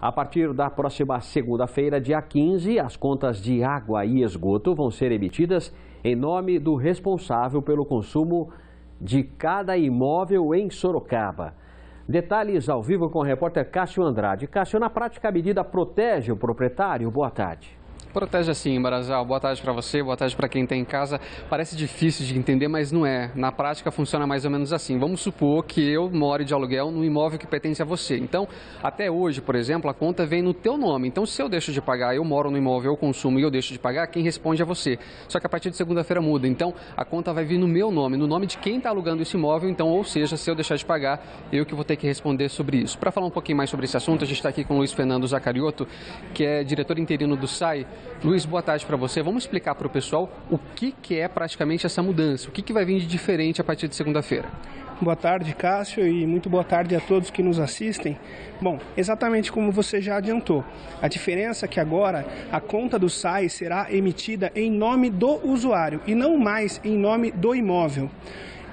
A partir da próxima segunda-feira, dia 15, as contas de água e esgoto vão ser emitidas em nome do responsável pelo consumo de cada imóvel em Sorocaba. Detalhes ao vivo com o repórter Cássio Andrade. Cássio, na prática, a medida protege o proprietário? Boa tarde. Protege assim, Barazal. Boa tarde para você, boa tarde para quem está em casa. Parece difícil de entender, mas não é. Na prática funciona mais ou menos assim. Vamos supor que eu more de aluguel no imóvel que pertence a você. Então, até hoje, por exemplo, a conta vem no teu nome. Então, se eu deixo de pagar, eu moro no imóvel, eu consumo e eu deixo de pagar, quem responde é você. Só que a partir de segunda-feira muda. Então, a conta vai vir no meu nome, no nome de quem está alugando esse imóvel. Então, ou seja, se eu deixar de pagar, eu que vou ter que responder sobre isso. Para falar um pouquinho mais sobre esse assunto, a gente está aqui com o Luiz Fernando Zacarioto, que é diretor interino do SAI. Luiz, boa tarde para você. Vamos explicar para o pessoal o que, que é praticamente essa mudança, o que, que vai vir de diferente a partir de segunda-feira. Boa tarde, Cássio, e muito boa tarde a todos que nos assistem. Bom, exatamente como você já adiantou, a diferença é que agora a conta do SAI será emitida em nome do usuário e não mais em nome do imóvel.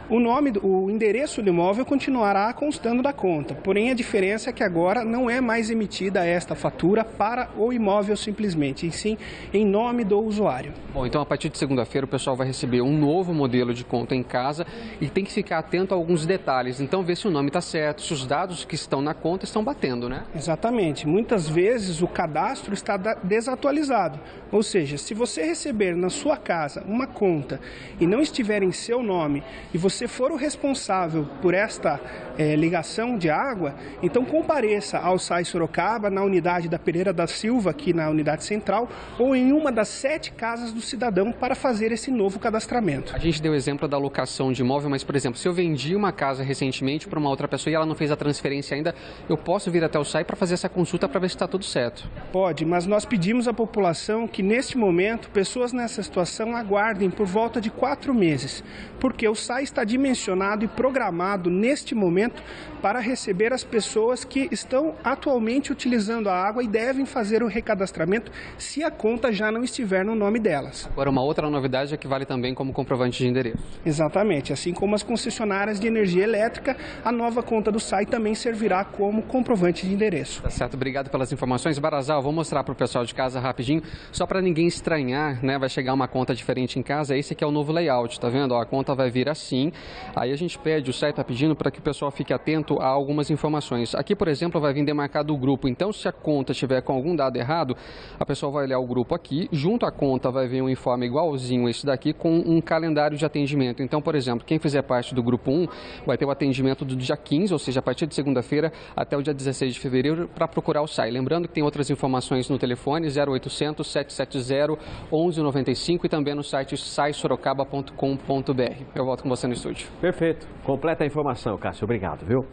O nome, o endereço do imóvel continuará constando da conta, porém a diferença é que agora não é mais emitida esta fatura para o imóvel simplesmente, e sim em nome do usuário. Bom, então a partir de segunda-feira o pessoal vai receber um novo modelo de conta em casa e tem que ficar atento a alguns detalhes. Então ver se o nome está certo, se os dados que estão na conta estão batendo, né? Exatamente. Muitas vezes o cadastro está desatualizado, ou seja, se você receber na sua casa uma conta e não estiver em seu nome e você você for o responsável por esta é, ligação de água, então compareça ao SAI Sorocaba, na unidade da Pereira da Silva, aqui na unidade central, ou em uma das sete casas do cidadão para fazer esse novo cadastramento. A gente deu exemplo da locação de imóvel, mas, por exemplo, se eu vendi uma casa recentemente para uma outra pessoa e ela não fez a transferência ainda, eu posso vir até o SAI para fazer essa consulta para ver se está tudo certo? Pode, mas nós pedimos à população que, neste momento, pessoas nessa situação aguardem por volta de quatro meses, porque o SAI está dimensionado e programado neste momento para receber as pessoas que estão atualmente utilizando a água e devem fazer o recadastramento se a conta já não estiver no nome delas. Agora, uma outra novidade é que vale também como comprovante de endereço. Exatamente. Assim como as concessionárias de energia elétrica, a nova conta do SAI também servirá como comprovante de endereço. Tá certo. Obrigado pelas informações. Barazal, vou mostrar para o pessoal de casa rapidinho, só para ninguém estranhar, né? Vai chegar uma conta diferente em casa. Esse aqui é o novo layout, tá vendo? Ó, a conta vai vir assim. Aí a gente pede, o site está pedindo para que o pessoal fique atento a algumas informações. Aqui, por exemplo, vai vir demarcado o grupo. Então, se a conta estiver com algum dado errado, a pessoa vai olhar o grupo aqui. Junto à conta vai vir um informe igualzinho esse daqui com um calendário de atendimento. Então, por exemplo, quem fizer parte do grupo 1 vai ter o atendimento do dia 15, ou seja, a partir de segunda-feira até o dia 16 de fevereiro para procurar o SAI. Lembrando que tem outras informações no telefone 0800 770 1195 e também no site saisorocaba.com.br. Eu volto com você no estúdio. Perfeito. Completa a informação, Cássio. Obrigado, viu?